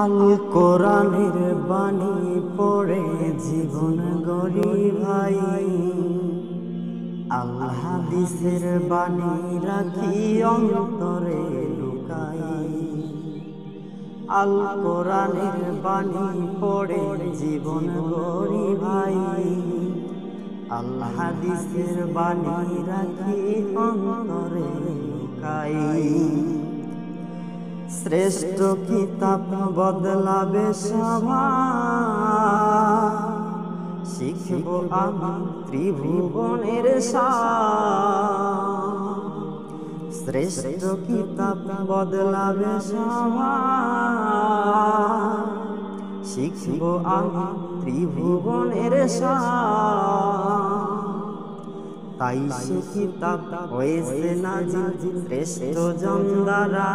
আল কোরআনের বাণী পড়ে জীবন গড়ি ভাই। আল হাদিসের বাণী রাখি অন্তরে লুকাই। আল কোরআনের বাণী পড়ে জীবন গড়ি ভাই। আল হাদিসের বাণী রাখি অন্তরে লুকাই। শ্রেষ্ঠ কিতাব বদলাবে শিখব আমি ত্রিভুবনের। শ্রেষ্ঠ কিতাব বদলাবে শিখব আমি ত্রিভুবনের সার। তাই সে কিতাব হয়েছে নাজিল শ্রেষ্ঠ জমদারা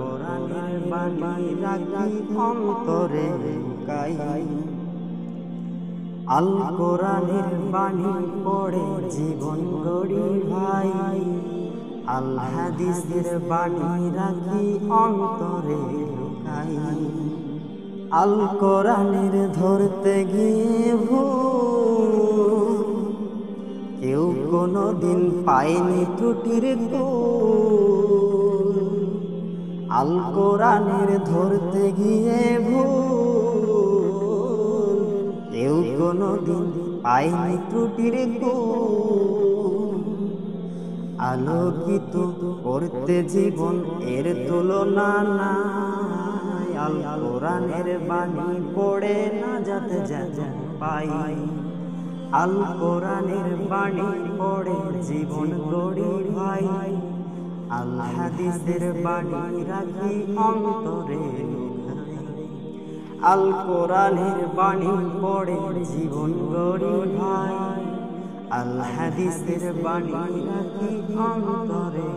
কোরআনের বাণী রাখি অন্তরে লুকাই। আল কোরআনের বাণী পড়ে জীবন গড়ি ভাই। আল হাদিসের বাণী রাখি অন্তরে লুকাই। আল কোরআনের ধরতে গিয়ে ভুল কেউ কোনো দিন পায়নি ত্রুটির কুল আল কোরআনের ধরতে গিয়ে ভুল। কেউ কোনো দিন পায়নি ত্রুটির কুল আলোকিত করতে জীবন এর তুলনা না আল কোরআনের বাণী পড়ে না যাতে যেন পাই। আল কোরআনের বাণী পড়ে জীবন গড়ি ভাই আল হাদিসের বাণী রাখি অন্তরে। আল কোরআনের বাণী পড়ে জীবন গড়ি ভাই আল হাদিসের বাণী রাখি অন্তরে